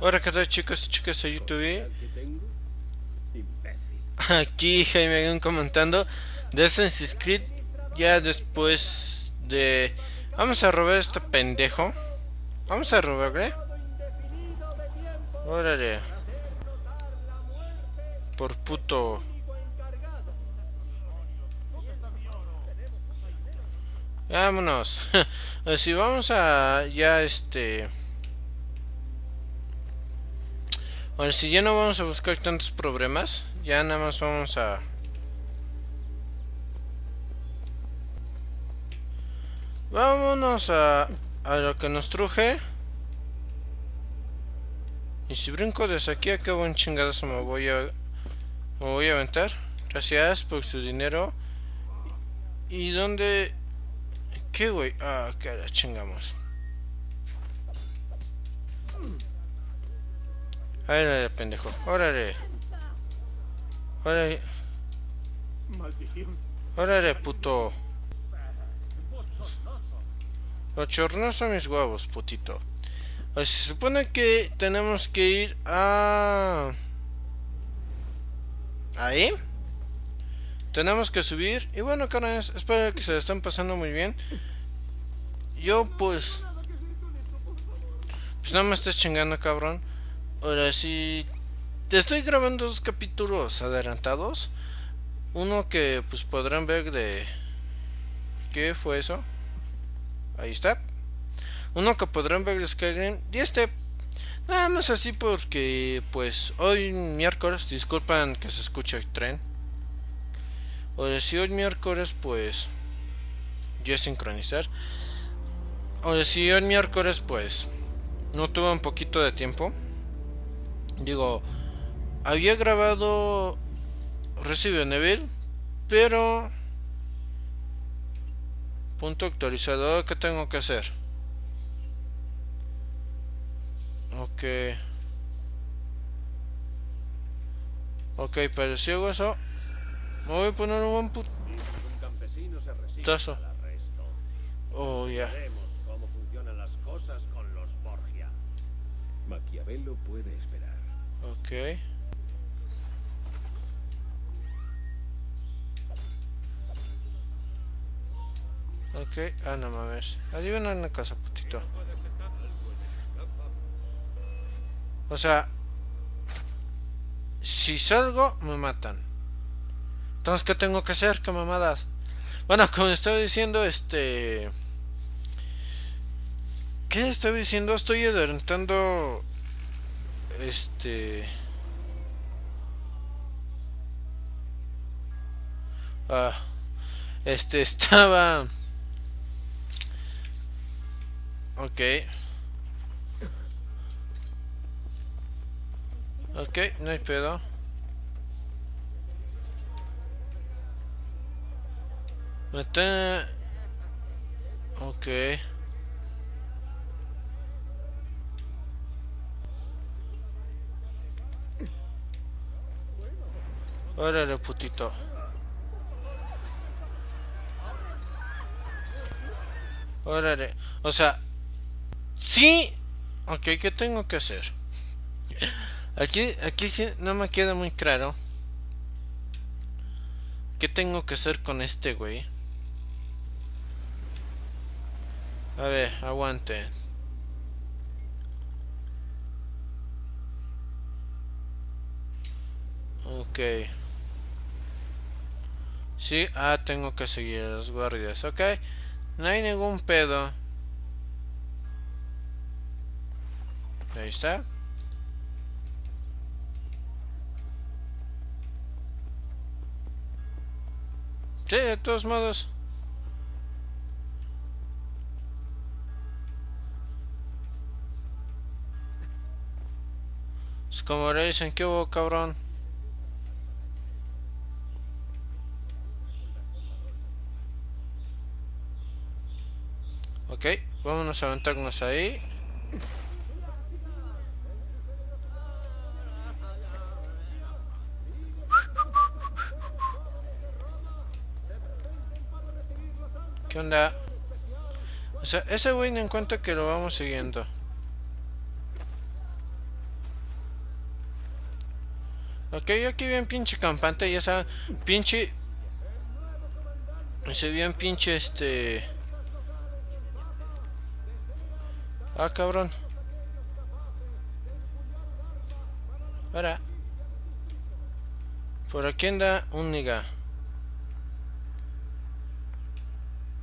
Hola, ¿qué tal chicos y chicas de YouTube? Aquí Jaime Gun comentando de Assassin's Creed ya después de... Vamos a robar a este pendejo. Vamos a robarle. Órale. Por puto. Vámonos. Si vamos a ya este... Bueno, si ya no vamos a buscar tantos problemas, ya nada más vamos a... Vámonos a, a lo que nos truje. Y si brinco desde aquí, a qué buen chingadazo me voy a... Me voy a aventar. Gracias por su dinero. ¿Y dónde...? ¿Qué, güey? Ah, que la chingamos. Órale, pendejo. Órale. Órale. Maldición. Órale, puto. Ochornoso mis huevos, putito. Pues, se supone que tenemos que ir a... Ahí. Tenemos que subir. Y bueno, carnales, espero que se lo estén pasando muy bien. Yo, pues... Pues no me estés chingando, cabrón. Ahora sí... Te estoy grabando dos capítulos adelantados. Uno que pues podrán ver de... ¿Qué fue eso? Ahí está. Uno que podrán ver de Skyrim. Y este... Nada más así porque pues hoy miércoles, disculpan que se escuche el tren. O si hoy miércoles pues... Yo sincronizar. O si hoy miércoles pues... No tuve un poquito de tiempo. Digo... Había grabado Resident Evil, pero punto actualizador ¿qué tengo que hacer? Ok. Ok, hago eso, me voy a poner un buen putazo. Oh, ya. Veremos cómo funcionan las cosas con los Borgia. Maquiavelo puede esperar. Ok. Ok, ah, no mames. Adivina en la casa, putito. O sea, si salgo, me matan. Entonces, ¿qué tengo que hacer? ¿Qué mamadas? Bueno, como estaba diciendo, este. ¿Qué estaba diciendo? Estoy adelantando. Este. Ah. Este estaba. Ok. Ok, no hay pedo. Me está... Ok. Órale, putito. Órale. O sea, sí. Ok, ¿qué tengo que hacer? Aquí, aquí sí no me queda muy claro. ¿Qué tengo que hacer con este güey? A ver, aguante. Ok. Sí, ah, tengo que seguir a los guardias, ok. No hay ningún pedo. Ahí está. Sí, de todos modos. Es como le dicen, ¿qué hubo, cabrón? Ok, vámonos a aventarnos ahí. ¿Qué onda? O sea, ese güey no en cuenta que lo vamos siguiendo. Ok, aquí bien pinche campante, ya saben, pinche... Se bien pinche este... Ah, cabrón. Ahora. Por aquí anda un niga.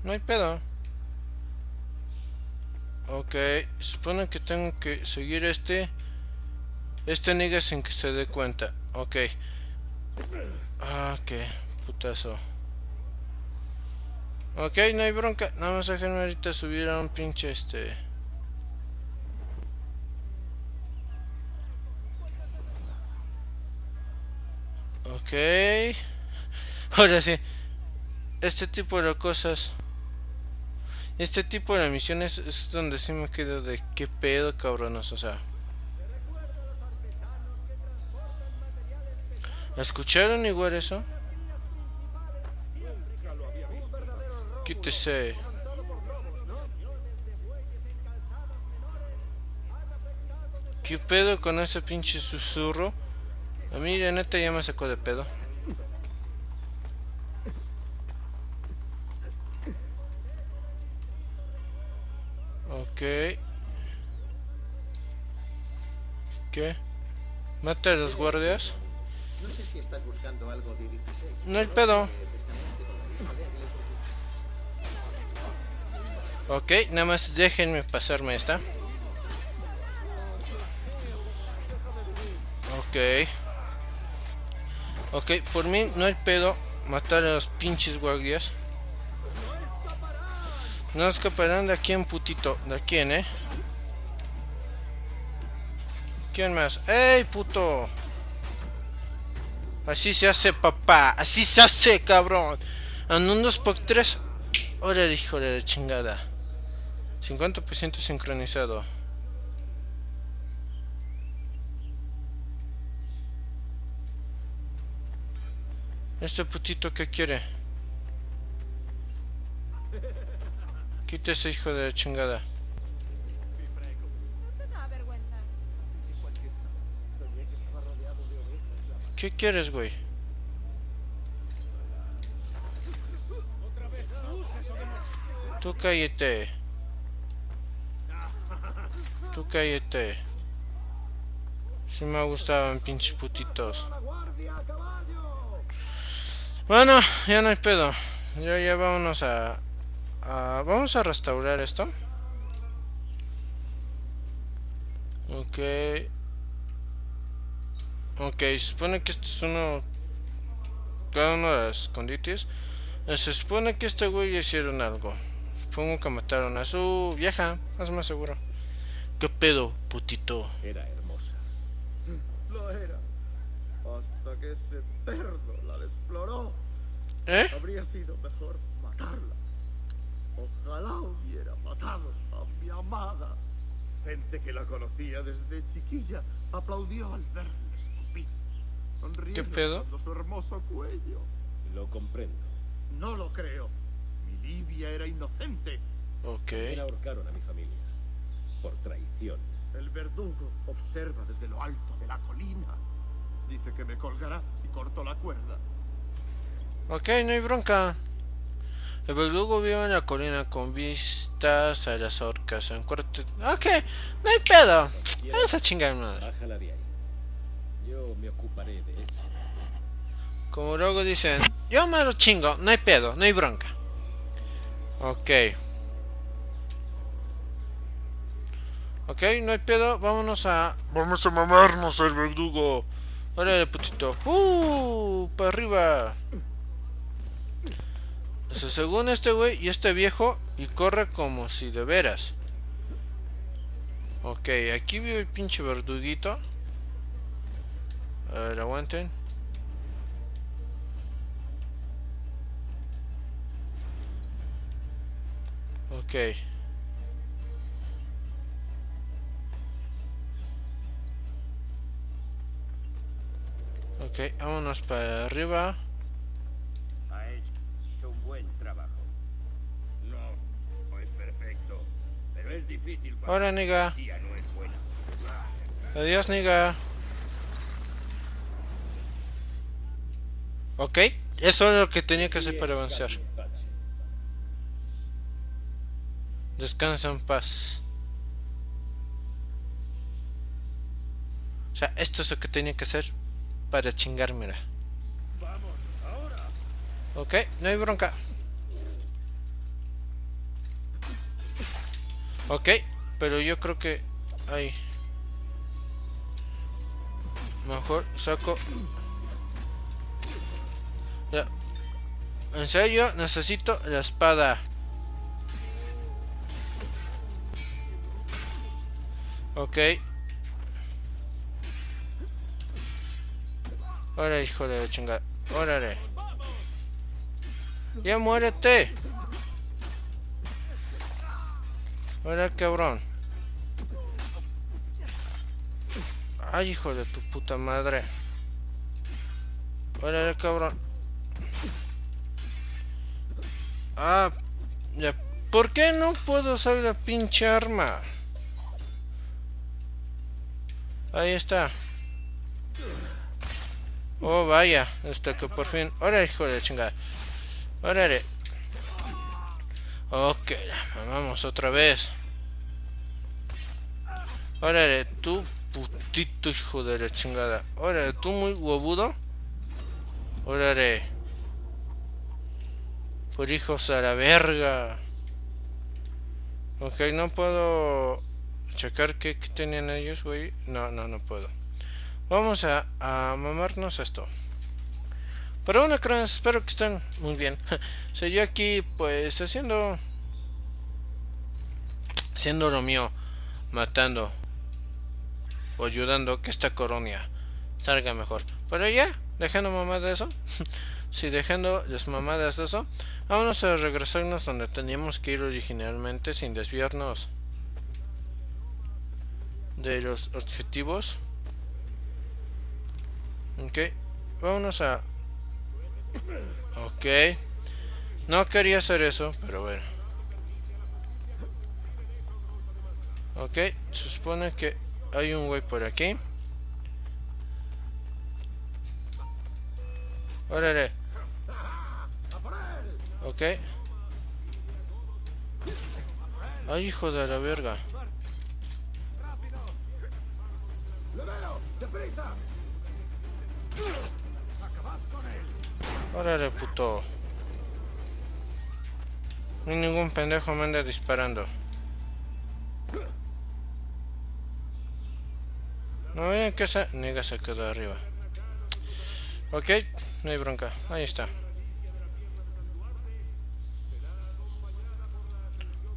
No hay pedo. Ok, supone que tengo que seguir este. Este niga sin que se dé cuenta. Ok. Ah, qué putazo. Ok, no hay bronca. Nada más déjenme ahorita subir a un pinche este. Ok. Ahora sí. Este tipo de cosas. Este tipo de misiones es donde sí me quedo de qué pedo cabronos, o sea. ¿Escucharon igual eso? Quítese. ¿Qué pedo con ese pinche susurro? A mí la neta ya me sacó de pedo. Ok. ¿Qué? ¿Mata a los guardias? No sé si estás buscando algo de 16. No hay pedo. Ok, nada más déjenme pasarme esta. Ok. Ok, por mí no hay pedo matar a los pinches guardias. No escaparán de aquí en putito. ¿De quién, eh? ¿Quién más? ¡Ey, puto! Así se hace, papá. Así se hace, cabrón. En un 2x3. Hora hijo de chingada. 50% sincronizado. Este putito que quiere. Quítese, hijo de chingada. ¿Qué quieres, güey? Tú cállate. Tú cállate. Si me gustaban pinches putitos. Bueno, ya no hay pedo. Ya, ya vámonos a, a... Vamos a restaurar esto. Ok. Ok, se supone que esto es uno... Cada uno de los escondites. Eh, Se supone que este güey hicieron algo. Supongo que mataron a su vieja, es más seguro. ¿Qué pedo, putito? Era hermosa. Lo era. Hasta que desfloró. ¿Eh? Habría sido mejor matarla. Ojalá hubiera matado a mi amada. Gente que la conocía desde chiquilla aplaudió al verla escupir. Sonriendo ¿Qué pedo? su hermoso cuello. Lo comprendo. No lo creo. Mi Livia era inocente. Ok. Me ahorcaron a mi familia. Por traición. El verdugo observa desde lo alto de la colina. Dice que me colgará si corto la cuerda. Ok, no hay bronca. El verdugo vive en la colina con vistas a las orcas. En cuarto... Ok, no hay pedo. Vamos a chingar madre. Bájala de ahí. Yo me ocuparé de eso. Como luego dicen, yo me lo chingo, no hay pedo, no hay bronca. Ok. Ok, no hay pedo, vámonos a... Vamos a mamarnos el verdugo. Órale, putito. Uh, para arriba. O según este güey y este viejo, y corre como si de veras. Ok, aquí vive el pinche verduguito. A ver, aguanten. Ok. Ok, vámonos para arriba. Es difícil cuando Hola, tía no es buena. Adiós, niga. Ok, eso es lo que tenía que hacer para avanzar. Descansa en paz. O sea, esto es lo que tenía que hacer para chingármela. Ok, no hay bronca. Ok, pero yo creo que... Ahí. Mejor saco... Ya. En serio, necesito la espada. Ok. Ahora, hijo de la chingada. Órale. Ya muérete. Ahora, cabrón. Ay, hijo de tu puta madre. Órale, cabrón. Ah, ya. ¿Por qué no puedo usar la pinche arma? Ahí está. Oh, vaya. Hasta que por fin... Ahora, hijo de chingada. Órale. Ok, vamos otra vez. Órale, tú putito hijo de la chingada. Órale, tú muy huevudo. Órale. Por hijos a la verga. Ok, no puedo checar qué, qué tenían ellos, güey. No, no, no puedo. Vamos a, a mamarnos esto. Pero bueno, creo, espero que estén muy bien. Soy yo aquí, pues, haciendo... Haciendo lo mío. Matando. O ayudando que esta colonia salga mejor. Pero ya, dejando mamadas de eso. si dejando las mamadas de eso. Vámonos a regresarnos donde teníamos que ir originalmente sin desviarnos de los objetivos. Ok, vámonos a Ok. No quería hacer eso, pero bueno. Ok, se supone que hay un güey por aquí. Órale. Ok. Ay, hijo de la verga. Órale, puto. Ni ningún pendejo me anda disparando. No miren que esa nega se quedó arriba. Ok, no hay bronca. Ahí está.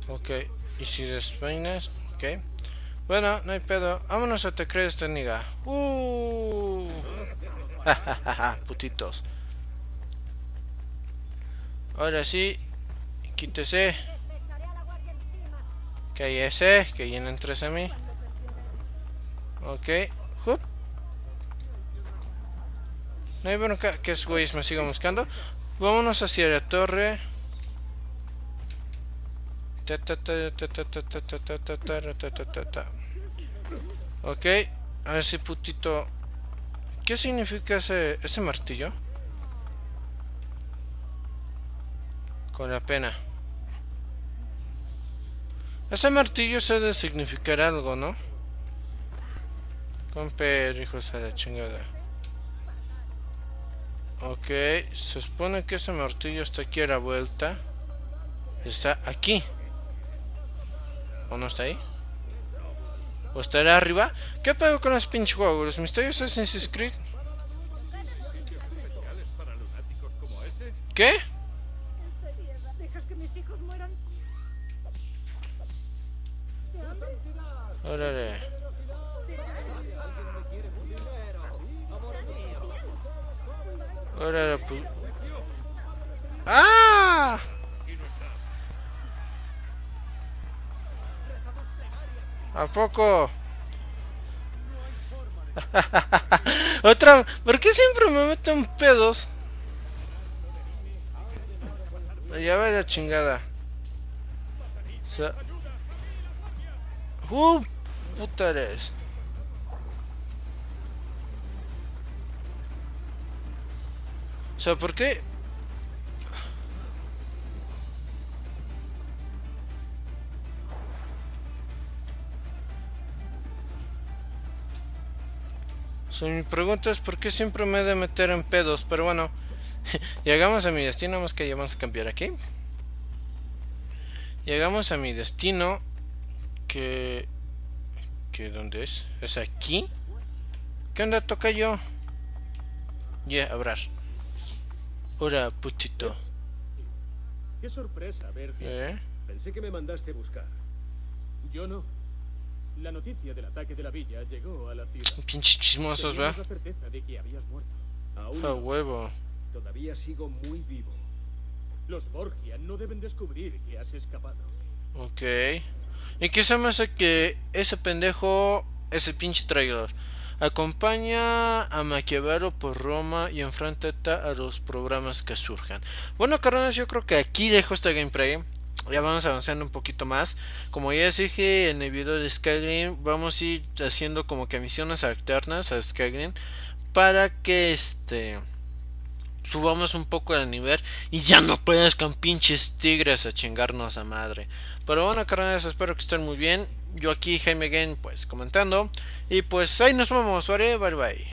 Ok, y si despeinas, ok. Bueno, no hay pedo. Vámonos a te crees esta niga. Uh. Putitos. Ahora sí, quítese. Que ese, que vienen tres a mí. Ok, Hup. No hay bronca que esos güeyes me sigan buscando. Vámonos hacia la torre. Ok, a ver si putito. ¿Qué significa ese, ese martillo? Con la pena. Ese martillo se de significar algo, ¿no? Con hijos a la chingada. Ok, se supone que ese martillo está aquí a la vuelta. Está aquí. ¿O no está ahí? ¿O estará arriba? ¿Qué pedo con los pinches juegos? ¿Los misterios Assassin's Creed? ¿Qué? Órale. Órale, pues. ¡Ah! ¿A poco? Otra, ¿por qué siempre me meten pedos? Ya va la chingada. O ¡Uh! Puta eres? O sea, ¿por qué? O mi pregunta es por qué siempre me he de meter en pedos, pero bueno, llegamos a mi destino, más que ya vamos a cambiar aquí. Llegamos a mi destino, que... ¿Dónde es? ¿Es aquí? ¿Qué onda toca yo? Ya, yeah, abrar. Hola, putito. Qué sorpresa verte. ¿Eh? Pensé que me mandaste buscar. Yo no. La noticia del ataque de la villa llegó a la ciudad. Pinches chismosos, ¿verdad? Teníamos la certeza de que habías muerto. Aún A huevo. todavía sigo muy vivo. Los Borgia no deben descubrir que has escapado. Ok. ¿Y qué se me hace que ese pendejo es el pinche traidor? Acompaña a Maquiavelo por Roma y enfréntate a los programas que surjan. Bueno, carnales, yo creo que aquí dejo este gameplay. Ya vamos avanzando un poquito más. Como ya dije en el video de Skyrim, vamos a ir haciendo como que misiones alternas a Skyrim para que este subamos un poco el nivel y ya no puedas con pinches tigres a chingarnos a madre. Pero bueno, carnales, espero que estén muy bien. Yo aquí, Jaime Game, pues comentando. Y pues ahí nos vamos, ¿vale? Bye bye.